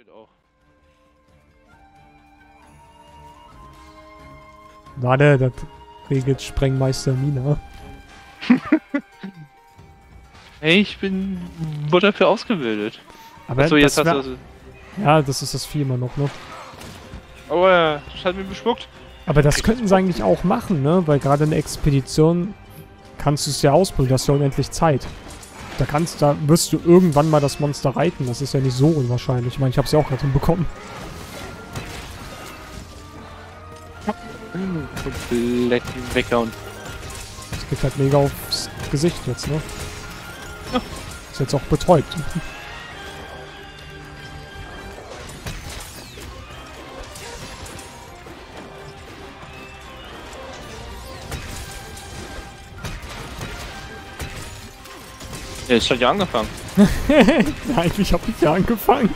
Geht auch. Warte, das regelt Sprengmeister Mina. Hey, ich bin wurde dafür ausgebildet. Aber Achso, jetzt hast du. Ja, das ist das Vieh immer noch, ne? Oh ja, das hat mich bespuckt. Aber das könnten sie eigentlich auch machen, ne? Weil gerade in der Expedition kannst du es ja ausprobieren, du hast ja unendlich Zeit. Da kannst, da wirst du irgendwann mal das Monster reiten. Das ist ja nicht so unwahrscheinlich. Ich meine, ich hab's ja auch gerade hinbekommen. Komplett weggehauen. Das geht halt mega aufs Gesicht jetzt, ne? Ja. Ist jetzt auch betäubt. Ja, es hat ja angefangen. ja, eigentlich hab ich ja angefangen.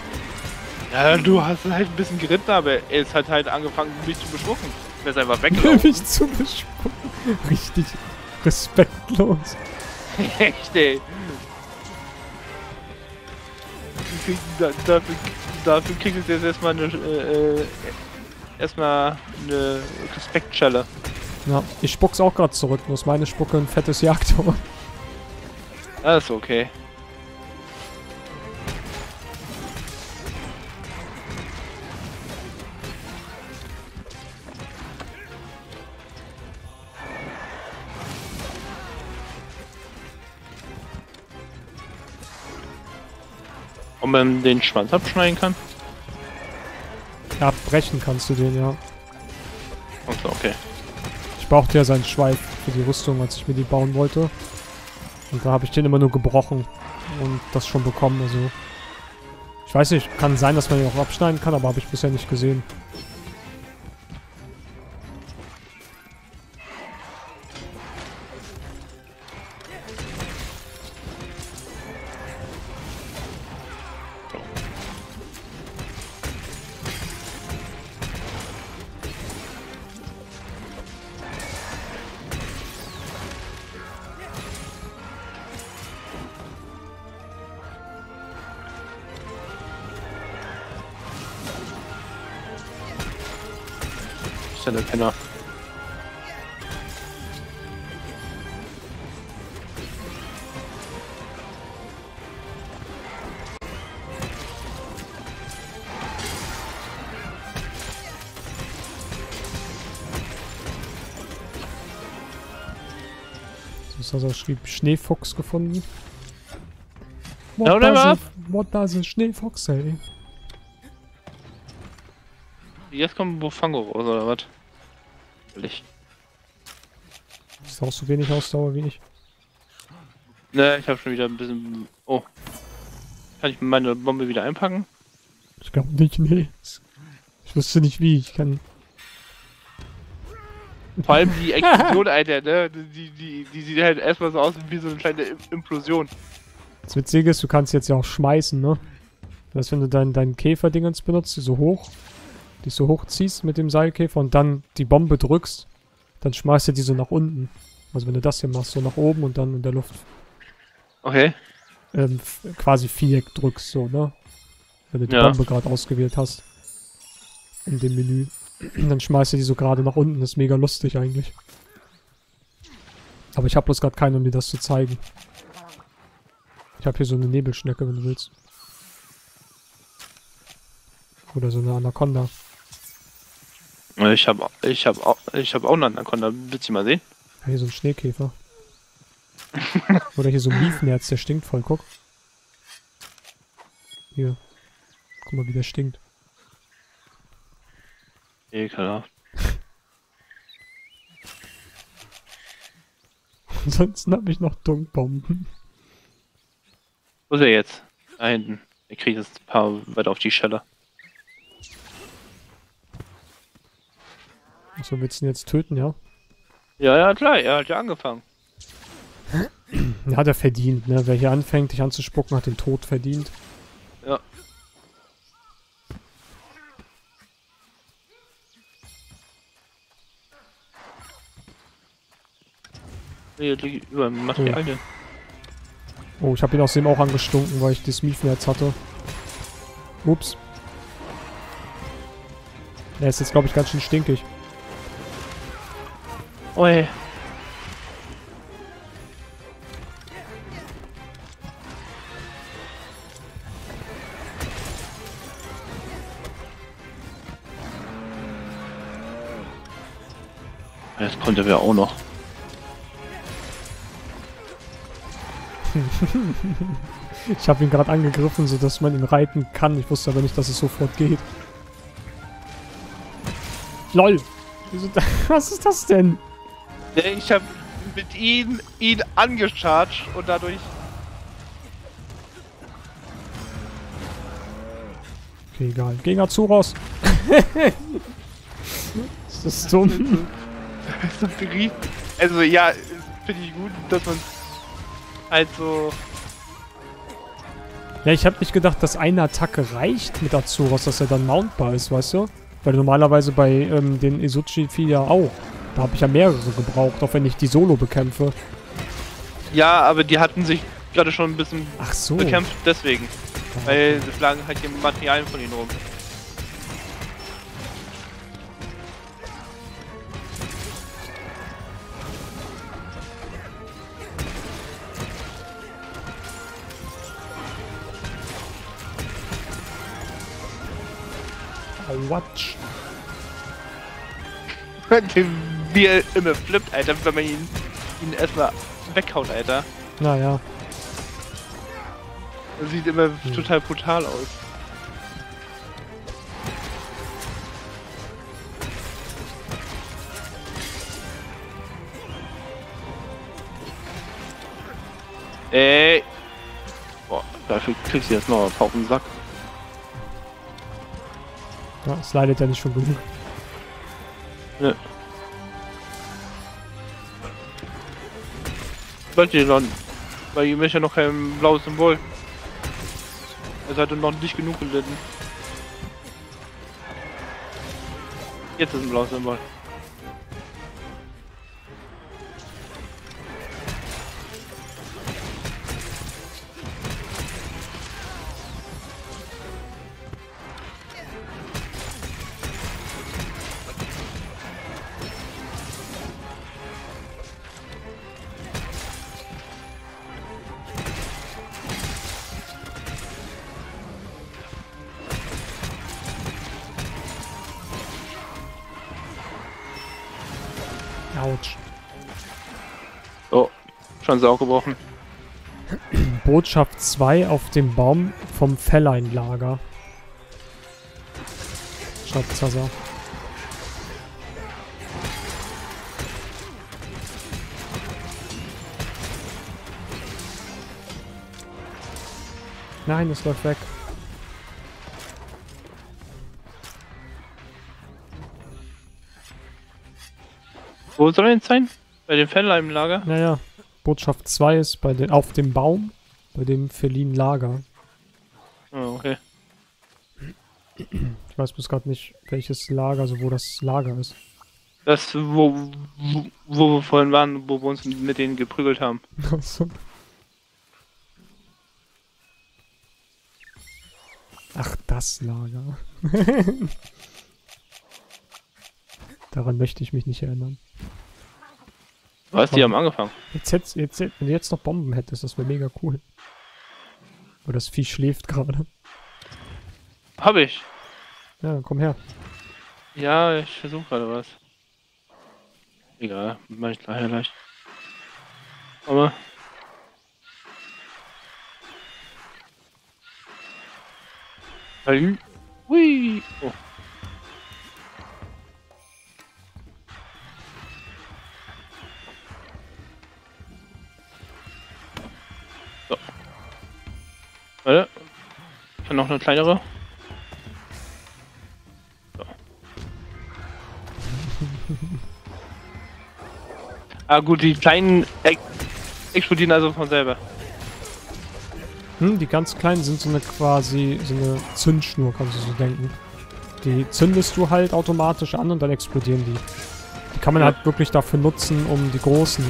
Ja, du hast halt ein bisschen geritten, aber es hat halt angefangen, mich zu bespucken. Er ist einfach weggelaufen. Mich zu bespucken. Richtig respektlos. Echt, ey. Da- Dafür, dafür kriegt es jetzt erstmal eine, äh, äh, erstmal eine Respektschelle. Ja, ich spuck's auch gerade zurück. Ist meine Spucke ein fettes Jagdtor. Das ist okay. Ob man den Schwanz abschneiden kann? Ja, brechen kannst du den, ja. Okay. Ich brauchte ja seinen Schweif für die Rüstung, als ich mir die bauen wollte. Und da habe ich den immer nur gebrochen und das schon bekommen, also... Ich weiß nicht, kann sein, dass man den auch abschneiden kann, aber habe ich bisher nicht gesehen. Was hat er schrieb? Schneefuchs gefunden. What, does, a, what does a Schneefuchs say? Jetzt kommt Bufango raus, oder was? Ehrlich. Ist auch so wenig Ausdauer wie ich. Ne, ich habe schon wieder ein bisschen. Oh. Kann ich meine Bombe wieder einpacken? Ich glaube nicht, nee. Ich wüsste nicht wie. Ich kann. Vor allem die Explosion, Alter, ne? Die, die, die sieht halt erstmal so aus wie so eine kleine Im- Implosion. Das Witzige ist, du kannst jetzt ja auch schmeißen, ne? Das heißt, wenn du deinen dein Käferdingens benutzt, die so hoch, die so hochziehst mit dem Seilkäfer und dann die Bombe drückst, dann schmeißt du die so nach unten. Also wenn du das hier machst, so nach oben und dann in der Luft Okay. ähm, quasi Viereck drückst, so, ne? Wenn du die Ja. Bombe gerade ausgewählt hast. In dem Menü. Dann schmeißt du die so gerade nach unten. Das ist mega lustig eigentlich. Aber ich habe bloß gerade keinen, um dir das zu zeigen. Ich habe hier so eine Nebelschnecke, wenn du willst. Oder so eine Anaconda. Ich habe ich hab auch, ich hab auch eine Anaconda. Willst du mal sehen? Ja, hier so ein Schneekäfer. Oder hier so ein Miefnerz, der stinkt voll, guck. Hier. Guck mal, wie der stinkt. Ekelhaft. Ansonsten habe ich noch Dunkbomben. Wo ist er jetzt? Da hinten. Er kriegt jetzt ein paar weiter auf die Schelle. Achso, willst du ihn jetzt töten, ja? Ja, ja, klar, er hat ja angefangen. Ja, hat er verdient, ne? Wer hier anfängt, dich anzuspucken, hat den Tod verdient. Ja. Liegt über Materialien. Oh, ich habe ihn außerdem auch angestunken, weil ich das Miefnerz hatte. Ups. Der ist jetzt, glaube ich, ganz schön stinkig. Ui. Jetzt kommt er ja auch noch. Ich habe ihn gerade angegriffen, sodass man ihn reiten kann. Ich wusste aber nicht, dass es sofort geht. LOL! Was ist das denn? Ich habe mit ihm ihn angecharged und dadurch. Okay, egal. Gegen Azuros! ist das dumm? so viel- Also ja, finde ich gut, dass man halt so. Ja, ich habe nicht gedacht, dass eine Attacke reicht mit Azuros, dass er dann mountbar ist, weißt du? Weil normalerweise bei ähm, den Izuchi-Vieh ja auch. Da habe ich ja mehrere gebraucht, auch wenn ich die solo bekämpfe. Ja, aber die hatten sich gerade schon ein bisschen Ach so. bekämpft deswegen. Weil es lagen halt hier Materialien von ihnen rum. Watch. Wie er immer flippt, Alter, wenn man ihn, ihn erstmal weghaut, Alter. Naja. Das sieht immer Hm. total brutal aus. Ey. Boah, dafür kriegst du jetzt noch auf den Sack. Ja, es leidet ja nicht schon genug. Sollte ihr dann. Weil ihm ist ja noch kein blaues Symbol. Er sollte noch nicht genug gelitten. Jetzt ist ein blaues Symbol. Schon Sau gebrochen. Botschaft 2 auf dem Baum vom Felleinlager. Schreibt Zaza. Nein, es läuft weg. Wo soll er jetzt sein? Bei den Fellheim-Lager? Naja, Botschaft 2 ist bei den, auf dem Baum, bei dem Felin Lager. Oh, okay. Ich weiß bis gerade nicht, welches Lager, also wo das Lager ist. Das, wo, wo, wo wir vorhin waren, wo wir uns mit denen geprügelt haben. Achso. Ach, das Lager. Daran möchte ich mich nicht erinnern. Weißt du, die haben angefangen. Jetzt, hätt's- jetzt, wenn du jetzt noch Bomben hättest, das wäre mega cool. Aber das Vieh schläft gerade. Hab ich. Ja, komm her. Ja, ich versuche gerade was. Egal, mach ich nachher gleich. Aber. Hallo? Hui! Oh. Warte. Kann noch eine kleinere. Ah gut, die kleinen ex explodieren also von selber. Hm, die ganz kleinen sind so eine quasi, so eine Zündschnur, kannst du so denken. Die zündest du halt automatisch an und dann explodieren die. Die kann man Ja. halt wirklich dafür nutzen, um die großen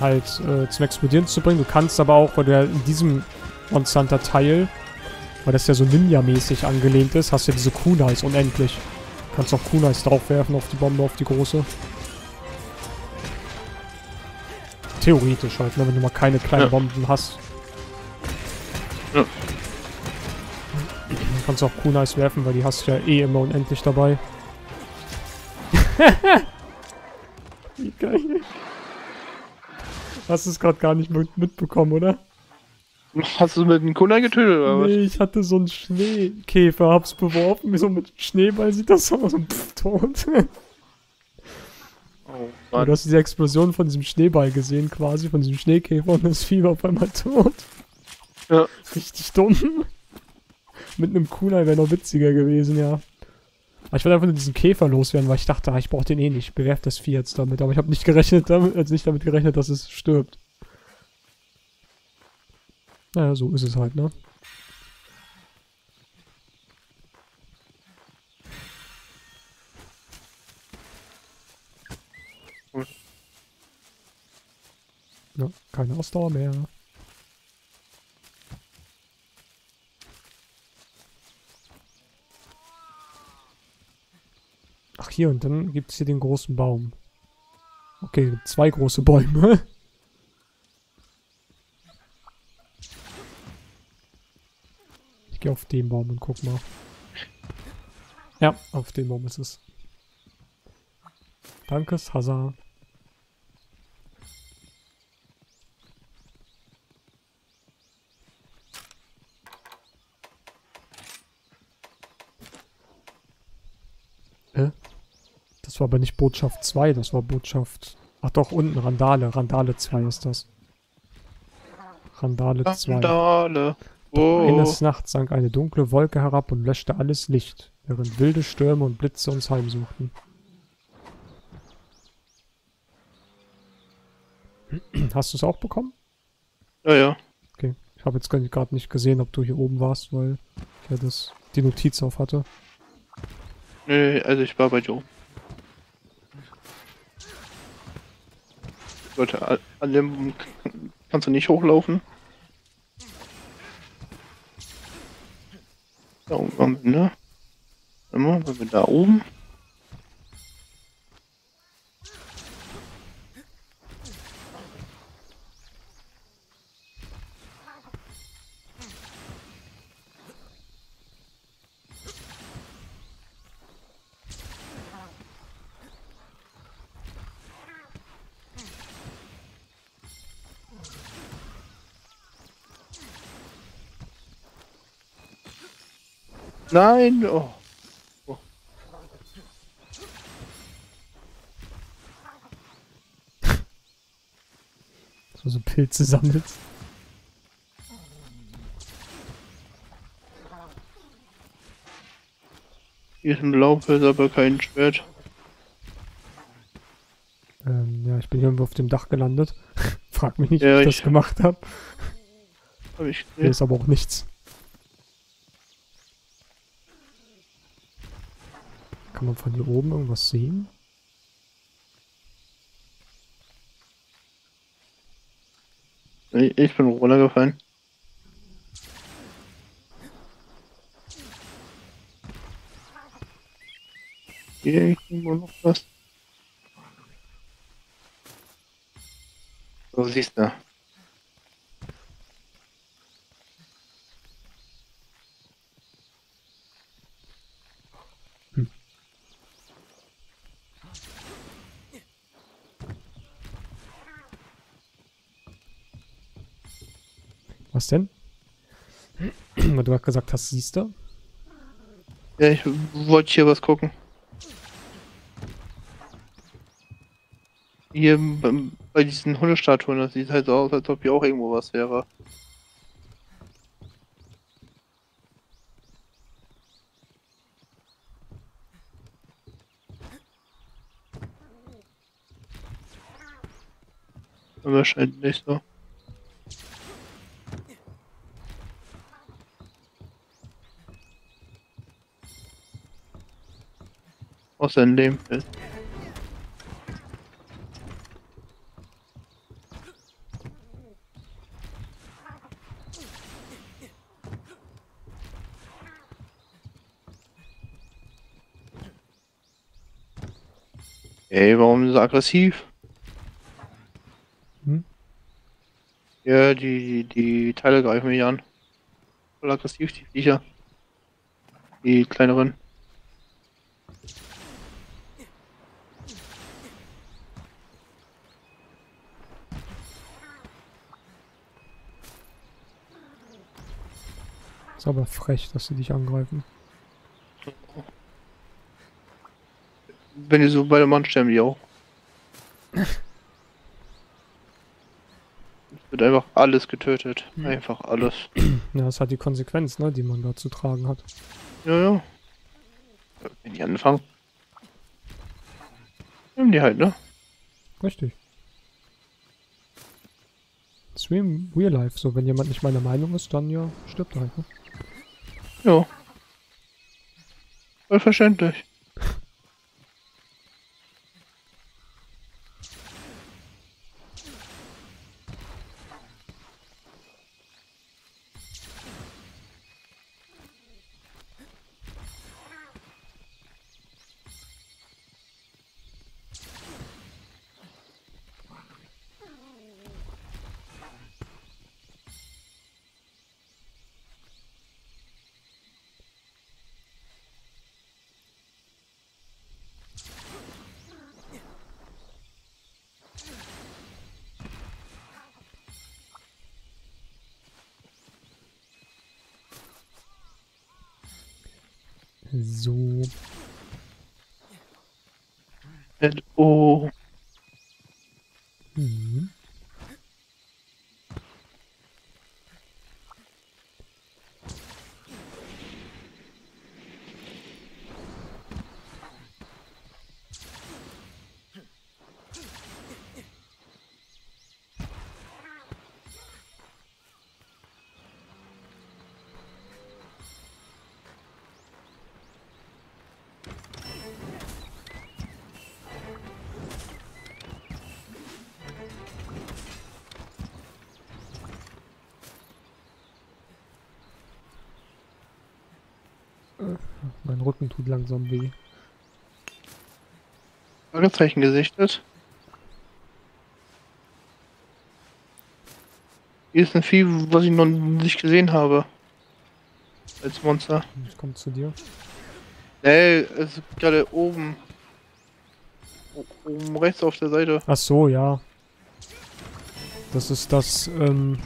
halt äh, zum Explodieren zu bringen. Du kannst aber auch, weil du ja in diesem Monster Hunter Teil, weil das ja so Ninja-mäßig angelehnt ist, hast du ja diese Kunais unendlich. Kannst auch Kunais draufwerfen auf die Bombe, auf die große. Theoretisch halt, ne, wenn du mal keine kleinen Ja. Bomben hast. Ja. Dann kannst du auch Kunais werfen, weil die hast du ja eh immer unendlich dabei. Wie geil. Hast du es gerade gar nicht mit mitbekommen, oder? Hast du mit einem Kunai getötet oder was? Nee, ich hatte so einen Schneekäfer, hab's beworfen, so mit Schneeball sieht das aus und pff, tot. Oh Du Mann. hast diese Explosion von diesem Schneeball gesehen, quasi, von diesem Schneekäfer und das Vieh war auf einmal tot. Ja. Richtig dumm. Mit einem Kunai wäre noch witziger gewesen, ja. Aber ich wollte einfach nur diesen Käfer loswerden, weil ich dachte, ah, ich brauche den eh nicht. Ich bewerf das Vieh jetzt damit. Aber ich habe nicht gerechnet damit, also nicht damit gerechnet, dass es stirbt. Naja, so ist es halt, ne? Ja, keine Ausdauer mehr. Ach hier, und dann gibt es hier den großen Baum. Okay, zwei große Bäume. Gehe auf den Baum und guck mal. Ja, auf den Baum ist es. Danke, Hazard. Hä? Das war aber nicht Botschaft 2, das war Botschaft... Ach doch, unten Randale. Randale 2 ist das. Randale 2. Skandale. Oh. Eines Nachts sank eine dunkle Wolke herab und löschte alles Licht, während wilde Stürme und Blitze uns heimsuchten. Hast du es auch bekommen? Ja, ja. Okay. Ich habe jetzt gerade nicht gesehen, ob du hier oben warst, weil ich ja das, die Notiz auf hatte. Nee, also ich war bei Joe. Leute, a- an dem kannst du nicht hochlaufen. Da oben ne? Mal, waren wir da oben? Nein! Oh. So, so Pilze sammelst. Hier ist ein Laubhölz, aber kein Schwert. Ähm, ja, ich bin hier irgendwo auf dem Dach gelandet. Frag mich nicht, Ja, wie ich ich- das gemacht habe. Hab ich Hier ist aber auch nichts. Kann man von hier oben irgendwas sehen? Ich bin runtergefallen. Hier irgendwo noch was. So siehst du. Was denn? Weil du gerade gesagt hast, siehst du? Ja, ich wollte hier was gucken. Hier bei diesen Hundestatuen, das sieht halt so aus, als ob hier auch irgendwo was wäre. Wahrscheinlich nicht so. Außer in dem Feld. Ey, warum so aggressiv? Hm? Ja, die, die Teile greifen mich an. Voll aggressiv, die Viecher. Die kleineren. Ist aber frech, dass sie dich angreifen. Wenn die so beide Mann sterben, die auch. Es wird einfach alles getötet. Hm. Einfach alles. Ja, das hat die Konsequenz, ne, die man da zu tragen hat. Ja, ja. Wenn die anfangen. Nehmen die halt, ne? Richtig. Im Real Life. So, wenn jemand nicht meiner Meinung ist, dann ja, stirbt er halt, ne? Ja. Voll verständlich. So. Oh. Mhm. Tut langsam weh. Fragezeichen gesichtet. Hier ist ein Vieh, was ich noch nicht gesehen habe. Als Monster. Ich komme zu dir. Nee, es ist gerade oben. Oben rechts auf der Seite. Ach so, ja. Das ist das ähm,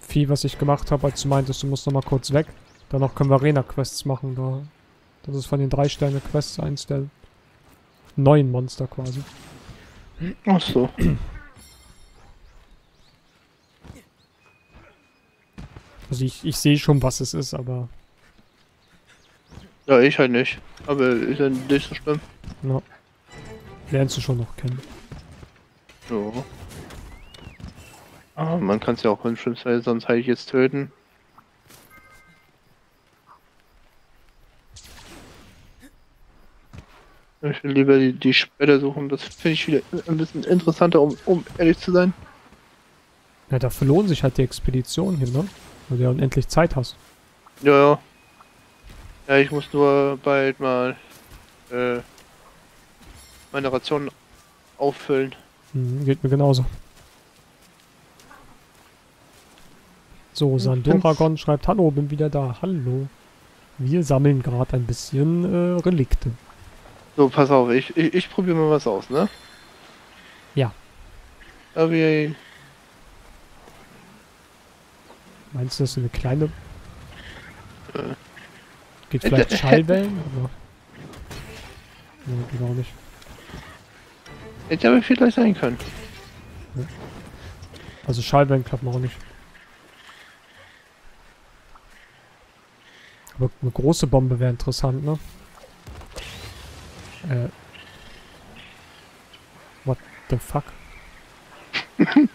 Vieh, was ich gemacht habe, als du meintest, du musst noch mal kurz weg. Danach können wir Arena-Quests machen. Da. Das ist von den drei Sterne-Quests eins der neuen Monster quasi. Ach so. Also ich, ich sehe schon, was es ist, aber Ja, ich halt nicht. Aber ist ja nicht so schlimm. na, lernst du schon noch kennen. So. Ah, man kann es ja auch im schlimmsten sonst halt jetzt töten. Ich will lieber die, die Später suchen. Das finde ich wieder ein bisschen interessanter, um, um ehrlich zu sein. Ja, dafür lohnt sich halt die Expedition hier, ne? Weil du ja unendlich Zeit hast. Ja, ja. Ja, ich muss nur bald mal äh, meine Ration auffüllen. Mhm, geht mir genauso. So, Sandoragon schreibt, hallo, bin wieder da. Hallo. Wir sammeln gerade ein bisschen äh, Relikte. So, pass auf, ich, ich, ich probiere mal was aus, ne? Ja. Aber Meinst du, das ist eine kleine... Äh. Geht vielleicht Schallwellen? Aber... Nee, auch nicht. hätte aber vielleicht sein können. Also Schallwellen klappen auch nicht. Aber eine große Bombe wäre interessant, ne? Äh. What the fuck?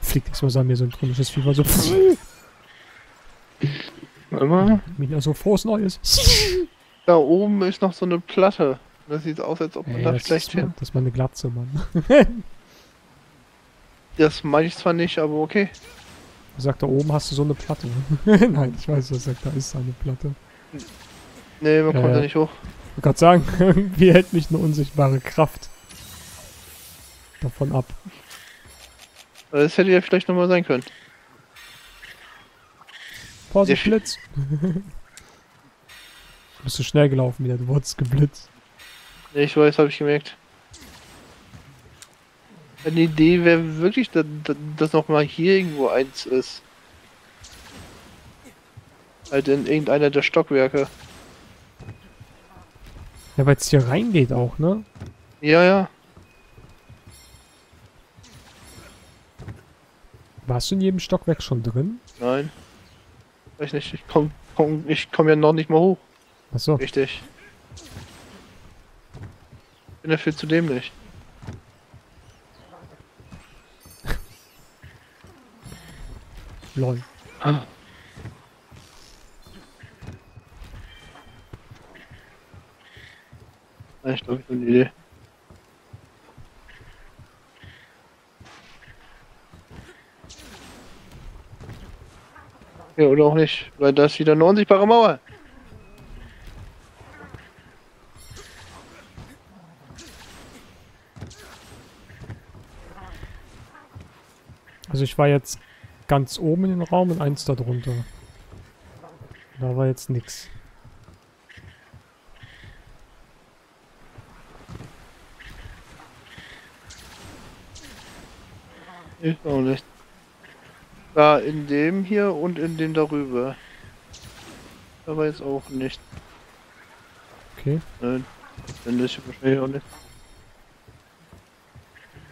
Fliegt erstmal so an mir so ein komisches Fieber, so. Immer. Wieder so frohes Neues. Da oben ist noch so eine Platte. Das sieht aus, als ob man Ey, da das, schlecht hin. das ist meine Glatze, Mann. Das meine ich zwar nicht, aber okay. Er sagt, da oben hast du so eine Platte. Nein, ich weiß, was er sagt, da ist eine Platte. Nee, man kommt Äh. da nicht hoch. Wollte gerade sagen, irgendwie hält mich eine unsichtbare Kraft davon ab. Das hätte ja vielleicht nochmal sein können. Vorsicht, Der Blitz! Bist du schnell gelaufen wieder, du wurdest geblitzt. Ja, ich weiß, habe ich gemerkt. Eine Idee wäre wirklich, dass, dass nochmal hier irgendwo eins ist. Halt in irgendeiner der Stockwerke. Ja, weil es hier reingeht auch, ne? Ja, ja. Warst du in jedem Stockwerk schon drin? Nein. Weiß nicht, ich komm, komm, ich komm ja noch nicht mal hoch. Achso, Richtig. Bin dafür zu dämlich. lol. Ja, Ich glaube, ich eine Idee. Ja, oder auch nicht, weil da ist wieder eine unsichtbare Mauer. Also ich war jetzt ganz oben in den Raum und eins da drunter. Da war jetzt nix. Ich auch nicht. Da in dem hier und in dem darüber. Da war jetzt auch nicht. Okay. Nein. Dann ist wahrscheinlich auch nicht.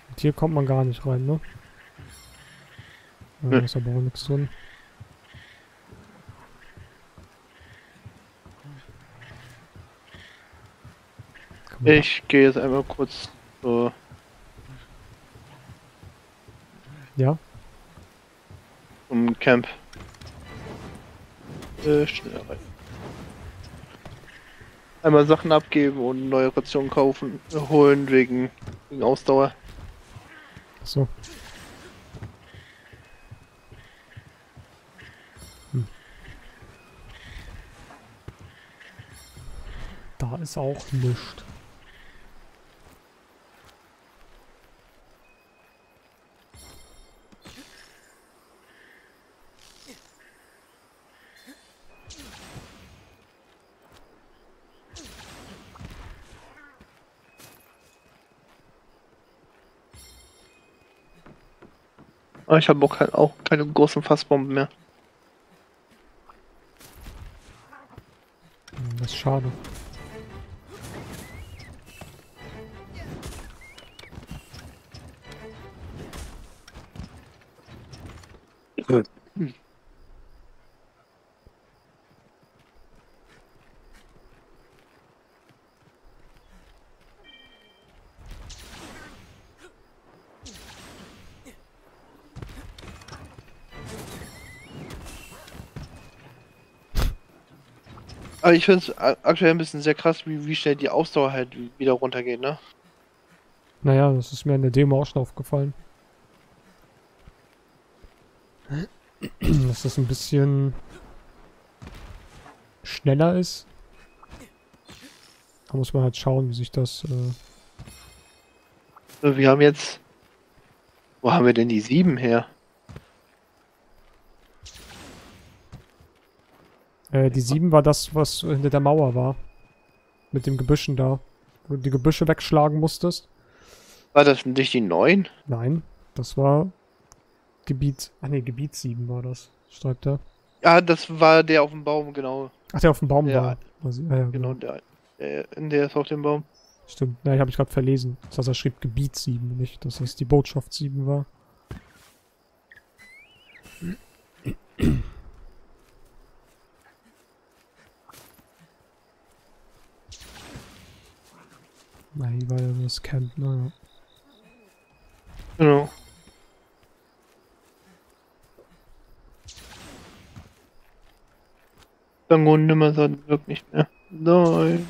Und hier kommt man gar nicht rein, ne? Ja, Nee. Da ist aber auch nichts drin. Ich gehe jetzt einmal kurz so Ja? zum Camp. Äh, schnell rein. Einmal Sachen abgeben und neue Rationen kaufen, holen wegen, wegen Ausdauer. So. Hm. Da ist auch nichts. Aber ich habe auch, auch keine großen Fassbomben mehr. Das ist schade. Aber ich finde es aktuell ein bisschen sehr krass, wie, wie schnell die Ausdauer halt wieder runtergeht, ne? Naja, das ist mir in der Demo auch schon aufgefallen. Dass das ein bisschen schneller ist. Da muss man halt schauen, wie sich das... Äh Wir haben jetzt. Wo haben wir denn die sieben her? Äh, die 7 war das, was hinter der Mauer war. Mit dem Gebüschen da. Wo du die Gebüsche wegschlagen musstest. War das nicht die neun? Nein, das war Gebiet. Ah ne, Gebiet 7 war das. Schreibt er. Ja, das war der auf dem Baum, genau. Ach, der auf dem Baum Ja. war. Also, ja, ja, Genau, der, der, der ist auf dem Baum. Stimmt. Ja, ich habe ich gerade verlesen. Das heißt, er schrieb Gebiet 7, nicht, dass es die Botschaft 7 war. Na, hier war ja das Camp, naja. Genau. Dann und nimmer sein wirkt nicht mehr. Nein.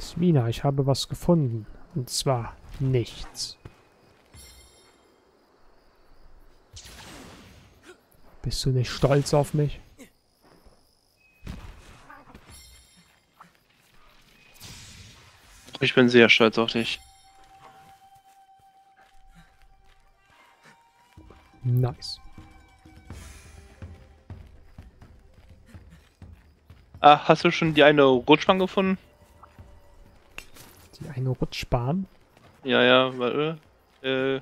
Smina, ich habe was gefunden. Und zwar nichts. Bist du nicht stolz auf mich? Ich bin sehr stolz auf dich. Nice. Ah, hast du schon die eine Rutschbahn gefunden? Die eine Rutschbahn. Ja, ja, warte. Äh,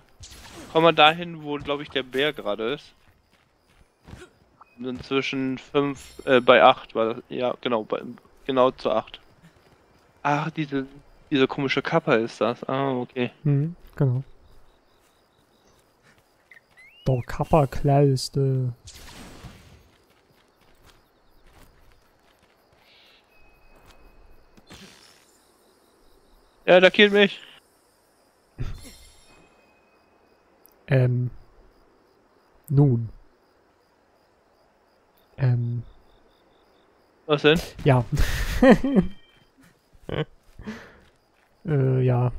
komm mal dahin, wo, glaube ich, der Bär gerade ist. Und zwischen 5, äh, bei 8 war das. Ja, genau, bei, genau zu 8. Ach, diese, diese komische Kappa ist das. Ah, okay. Mhm, genau. Der Kappa Klauste. Ja, der killt mich. Ähm. Nun. Ähm. Was denn? Ja. äh, ja.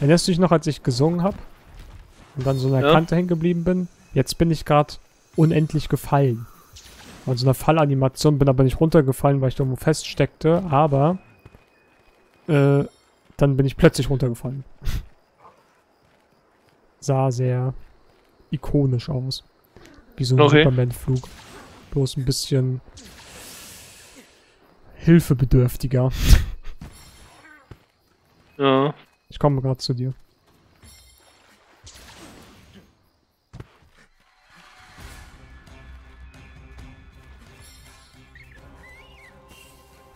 Erinnerst du dich noch, als ich gesungen habe? Und dann so an der Ja. Kante hängen geblieben bin? Jetzt bin ich gerade unendlich gefallen. An so einer Fallanimation, bin aber nicht runtergefallen, weil ich da irgendwo feststeckte, aber äh, dann bin ich plötzlich runtergefallen. Sah sehr ikonisch aus. Wie so ein Okay. Superman-Flug. Bloß ein bisschen hilfebedürftiger. Ja. Ich komme gerade zu dir.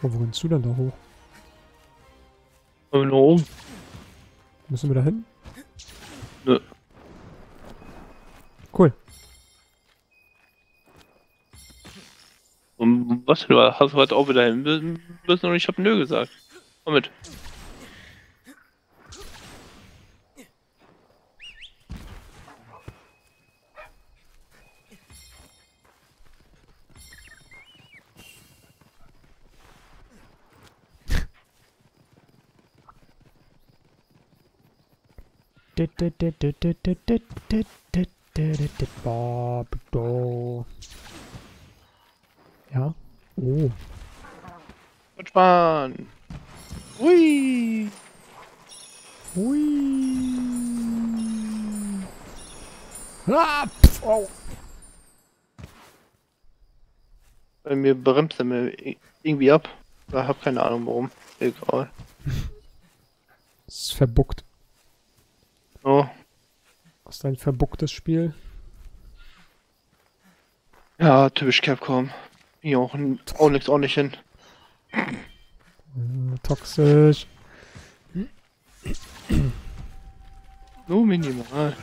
Oh, wo rennst du denn da hoch? Oben. Müssen wir da hin? Nö. Cool. Und was du hast du heute auch wieder hin müssen und ich hab nö gesagt. Komm mit. Ja. Oh. Rutschbahn. Hui. Hui. Ah, pf, oh. Bei mir bremst er mir irgendwie ab. Ich hab keine Ahnung warum. Egal. Ist verbuckt. Ist ein verbucktes Spiel. Ja, typisch Capcom. Hier auch, auch nix ordentlich hin. Äh, toxisch. Nur minimal.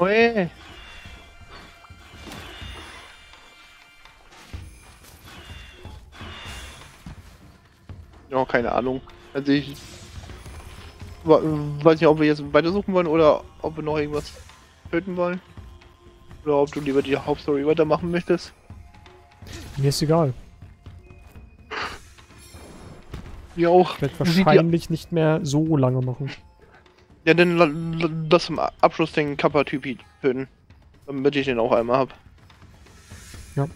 Oje. Ja, keine Ahnung. Also ich weiß nicht, ob wir jetzt weitersuchen wollen oder ob wir noch irgendwas töten wollen. Oder ob du lieber die Hauptstory weitermachen möchtest. Mir ist egal. Ja auch. Ich werde wahrscheinlich nicht mehr so lange machen. Ja, dann la- la- lass zum Abschluss den Kappa-Typi töten. Damit ich den auch einmal hab. Ja.